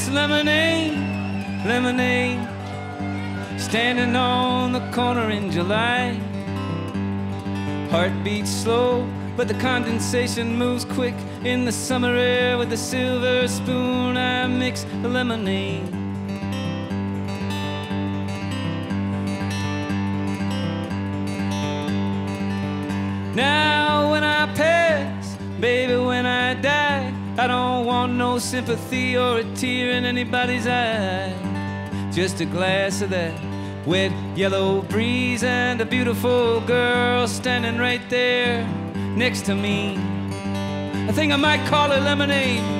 It's lemonade, lemonade, standing on the corner in July. Heart beats slow, but the condensation moves quick in the summer air. With a silver spoon, I mix the lemonade. Now, I don't want no sympathy or a tear in anybody's eye. Just a glass of that wet yellow breeze and a beautiful girl standing right there next to me. I think I might call her lemonade. Lemonade!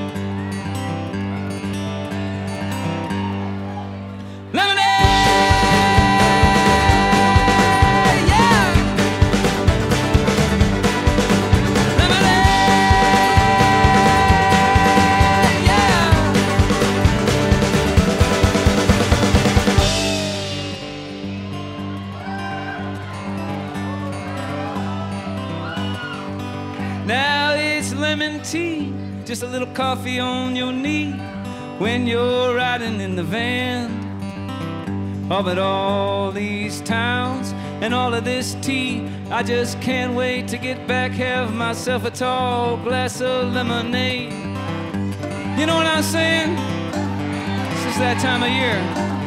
Little coffee on your knee when you're riding in the van. Oh, but all these towns and all of this tea, I just can't wait to get back, have myself a tall glass of lemonade. You know what I'm saying? Just that time of year.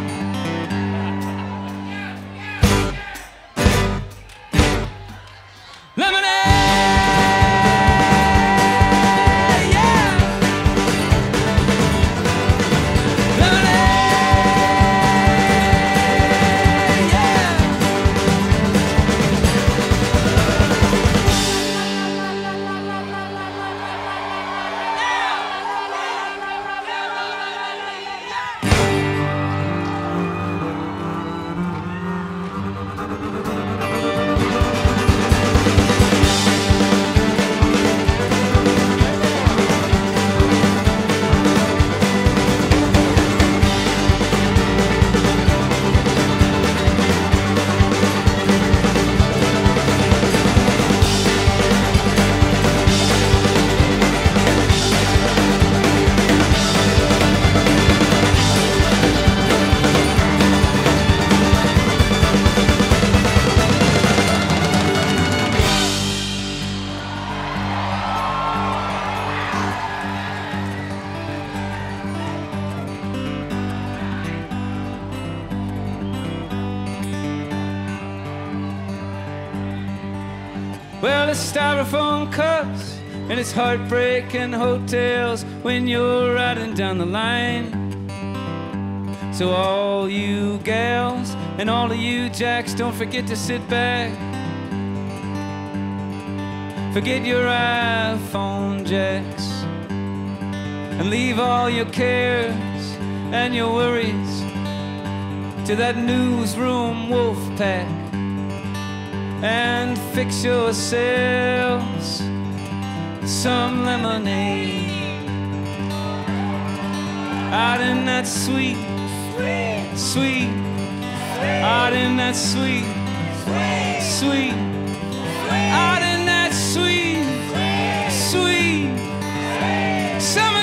Well, it's styrofoam cups and it's heartbreaking hotels when you're riding down the line. So, all you gals and all of you jacks, don't forget to sit back. Forget your iPhone jacks and leave all your cares and your worries to that newsroom wolf pack and fix yourselves some lemonade out in that sweet, sweet, out in that sweet, sweet, out in that sweet, sweet. summer.